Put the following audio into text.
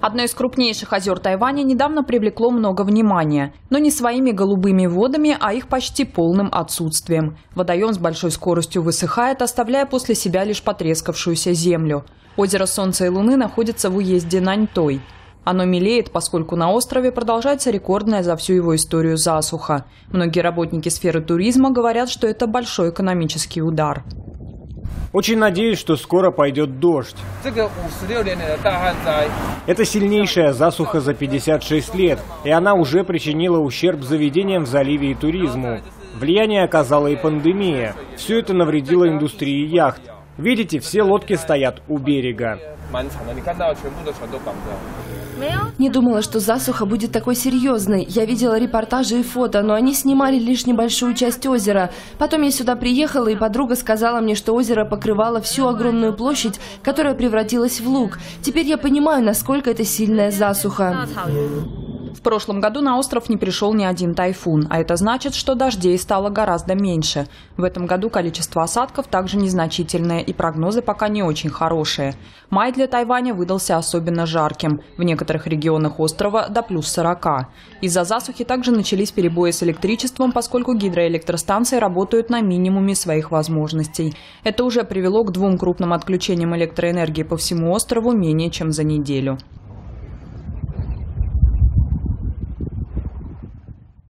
Одно из крупнейших озер Тайваня недавно привлекло много внимания. Но не своими голубыми водами, а их почти полным отсутствием. Водоем с большой скоростью высыхает, оставляя после себя лишь потрескавшуюся землю. Озеро Солнца и Луны находится в уезде Наньтой. Оно мелеет, поскольку на острове продолжается рекордная за всю его историю засуха. Многие работники сферы туризма говорят, что это большой экономический удар. Очень надеюсь, что скоро пойдет дождь. Это сильнейшая засуха за 56 лет, и она уже причинила ущерб заведениям в заливе и туризму. Влияние оказала и пандемия. Все это навредило индустрии яхт. Видите, все лодки стоят у берега. Не думала, что засуха будет такой серьезной. Я видела репортажи и фото, но они снимали лишь небольшую часть озера. Потом я сюда приехала, и подруга сказала мне, что озеро покрывало всю огромную площадь, которая превратилась в луг. Теперь я понимаю, насколько это сильная засуха. В прошлом году на остров не пришел ни один тайфун, а это значит, что дождей стало гораздо меньше. В этом году количество осадков также незначительное, и прогнозы пока не очень хорошие. Май для Тайваня выдался особенно жарким. В некоторых регионах острова до плюс 40. Из-за засухи также начались перебои с электричеством, поскольку гидроэлектростанции работают на минимуме своих возможностей. Это уже привело к двум крупным отключениям электроэнергии по всему острову менее чем за неделю.